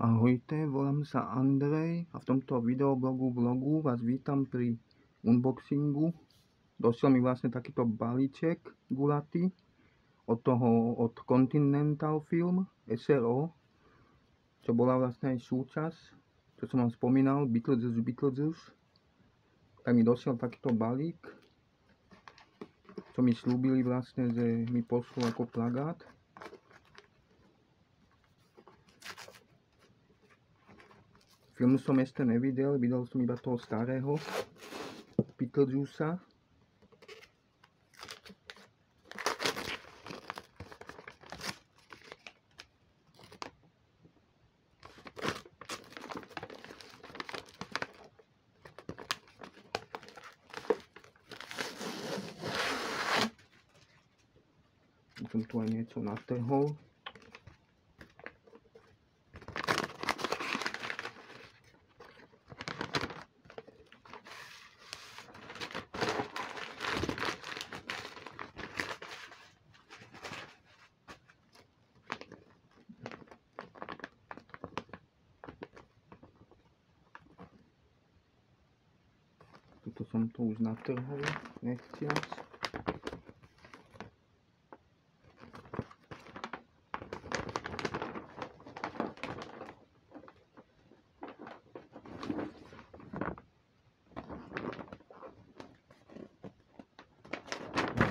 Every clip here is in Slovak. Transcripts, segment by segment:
Ahojte, volám sa Andrej a v tomto videoblogu vlogu vás vítam pri unboxingu. Došiel mi vlastne takýto balíček gulatý od toho, od Continental Film SRO, čo bola vlastne aj súčasť, čo som vám spomínal, Beetlejuice Beetlejuice. Tak mi došiel takýto balík, čo mi slúbili vlastne, že mi pošlú ako plagát. Film som ešte nevidel, videl som iba toho starého Beetlejuicea. Som tu aj niečo natrhol. Tuto som to už natrhol, nechciac.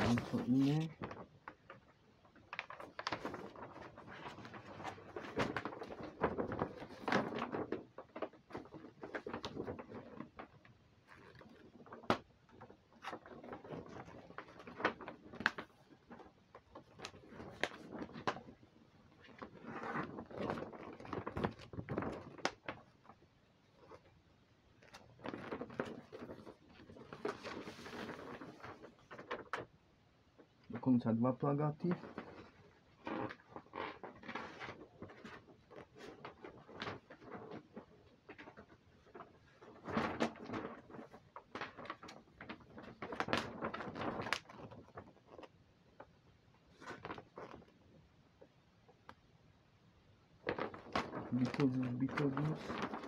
Niečo iné. Dokonca dva plagáty. Beetlejuice, Beetlejuice.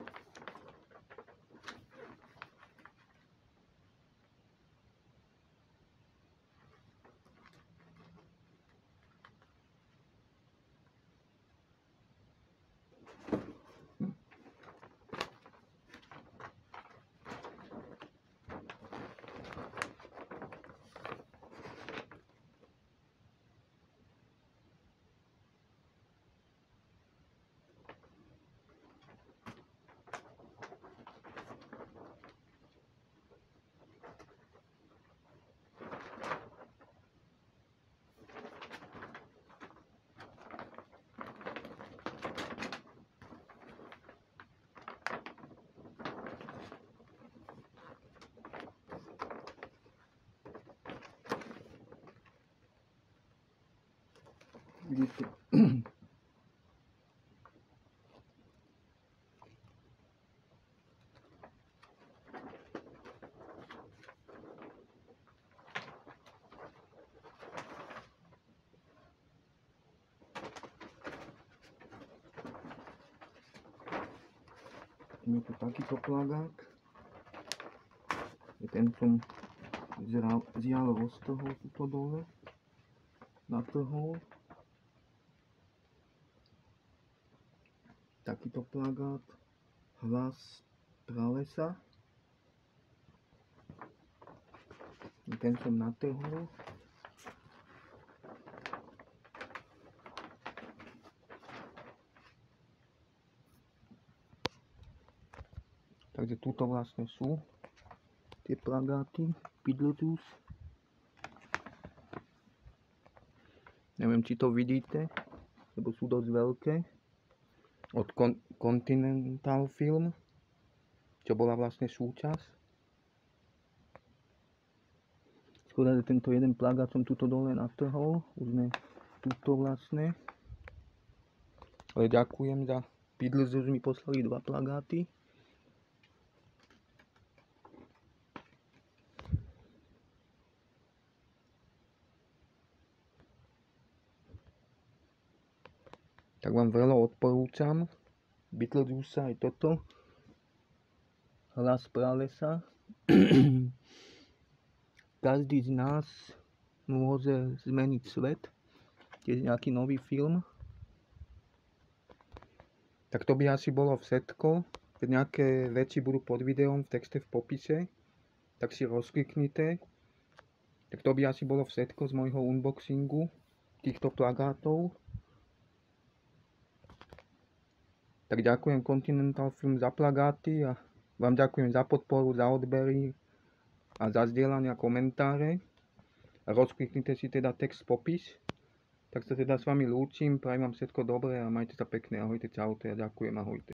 Vidíte. Je tu takýto plagát. Je ten som zjal z toho tuto dole. Natrhol. Takýto plagát hlas pralesa. Ten som natrhol takže tuto vlastne sú tie plagáty Beetlejuice neviem či to vidíte lebo sú dosť veľké od Continental Film, čo bola vlastne súčasť. Škoda, že tento jeden plagát som tuto dole natrhol, už sme tuto vlastne. Ale ďakujem za Beatles, že mi poslali dva plagáty. Tak vám veľa odporúčam Beetlejuice aj toto. Hlas pralesa. Každý z nás môže zmeniť svet. Tiež nejaký nový film. Tak to by asi bolo všetko. Keď nejaké veci budú pod videom v texte v popise, tak si rozkliknite. Tak to by asi bolo všetko z môjho unboxingu týchto plagátov. Tak ďakujem Continental Film za plagáty a vám ďakujem za podporu, za odbery a za zdieľania komentáre. Rozkliknite si teda text popis. Tak sa teda s vami lúčim, prajem vám všetko dobré a majte sa pekne, ahojte, čaute a ďakujem, ahojte.